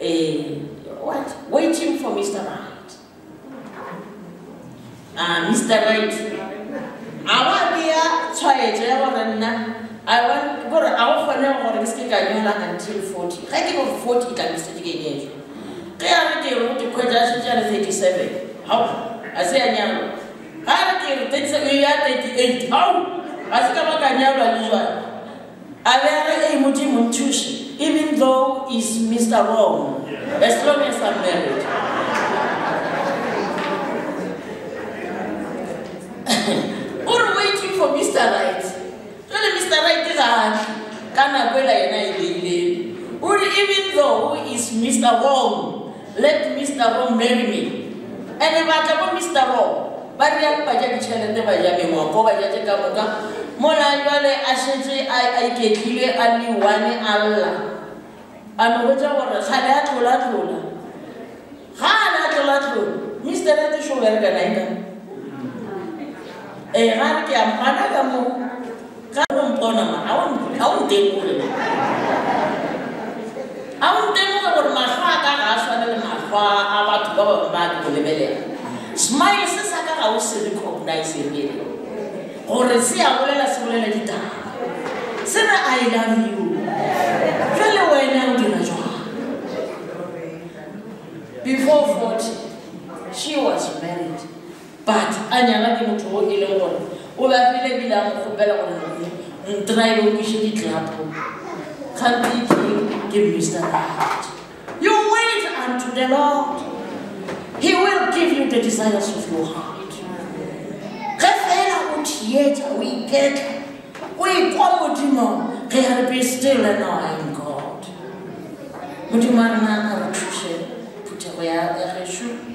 uh, what? Waiting for mr right. Ah mr right. A ba bea tshwaetso ya gore nna gore a go kgone gore ke seke ka nyola until forty. Ge ke gore forty e tlamesetše ke nyetso ge a re ke re go dikgwetsa a šetse a le thirty seven gao a se ya nyalo ga re ke re thirty seven ya thirty eight gao ga se ka ba ka nyalwa le jwale. A be a re e modimo nthuše even though is mr wrong. As long as i'm married. Ore waiting for mr right? Jale mr right gage ka nako ela yena e beileng ore even though is mr wrong let mr wrong marry me. And batla bo mr wrong? Ba rea ba ja ditšhelete ba ja mengwako ba jatse ka moka mola jale a šetse a iketlile a le one a lla a no botsa gore gale a tlola-tlola ga a le a rate šo bereka naika ee ga re ke a mmana ka mo ka go mpona ma a o ntemole a o ntemoge gore matlho a ka ga a tshwane le matlho a batho ba bangwe ba ke go lebelela smile se sa ka ga o se recognize ebele gore se a bolela se bolela ditaba se re i love you before she was married. But a nyala ke motho o e leng gore o bapile ebile a mo kgopela gore ntraebe o kiše ditlapo. Kganteke ke mr right you wait unto the lord. He will give you the desires of your heart. Ge fela o thietša o ipetla o ekwa modimo ge a re be still and i am god. Modimo a rena a re thuše phuthego ya gešo